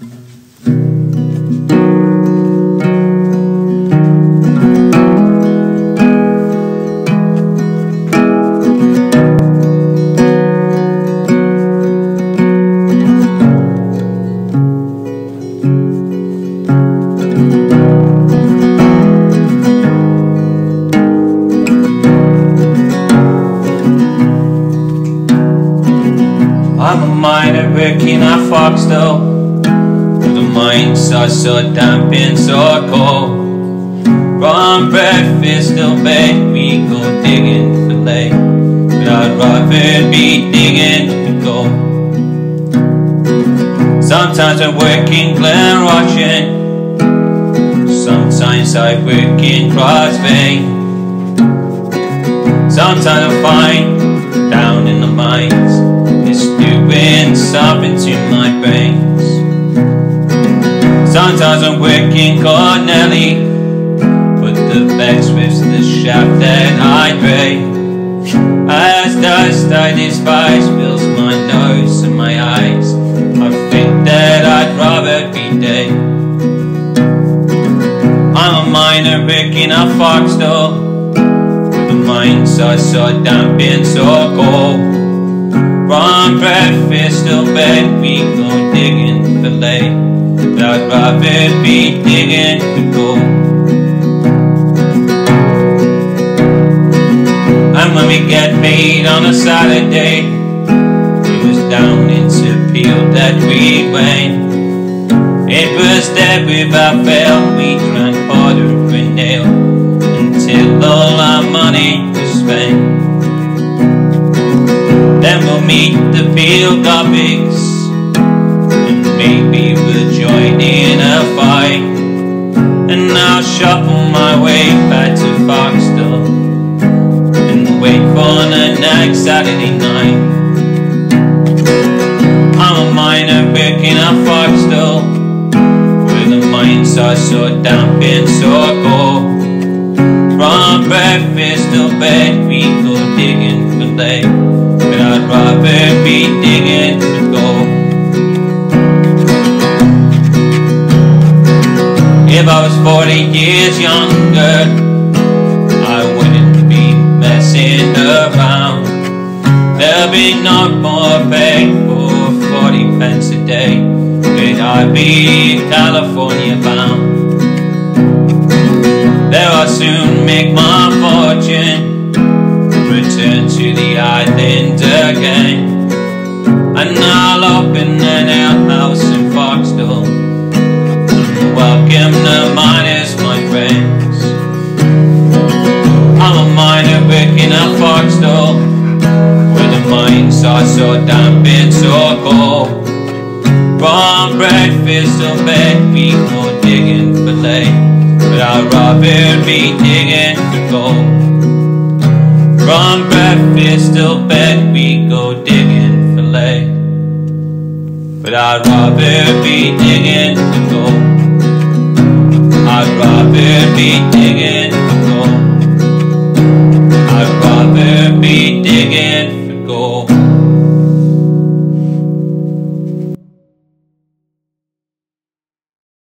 I'm a miner working at Foxdale With a mind so damp and so cold. From breakfast till bed we go digging for late But I'd rather be digging for gold. Sometimes I work in Glenrushen Sometimes I work in Crosby Sometimes I find down in the mines is doing something to my brains. Sometimes I'm working Cornelly, but the best with the shaft that I break. As dust I despise fills my nose and my eyes. I think that I'd rather be dead. I'm a miner working a Foxdale. The mines are so damp and so cold. From breakfast till bed we go digging for late I'd rather be digging for gold And when we get paid on a Saturday It was down into Peel that we went. It was there without fail We drank water and nail Until all our money was spent. Then we'll meet the field topics And I'll shuffle my way back to Foxdale And wait for the next Saturday night. I'm a miner working at Foxdale Where the mines are so damp and so cold. From breakfast till bed we go digging for late but I'd rather be If I was 40 years younger I wouldn't be messing around. There'll be no more pay for 40 pence a day. But I'd be California bound? There I'll soon make my fortune return to the island again. And I'll open are so cold. From breakfast till bed we go digging for late. But I'd rather be digging for gold. From breakfast till bed we go digging for late. But I'd rather be digging go.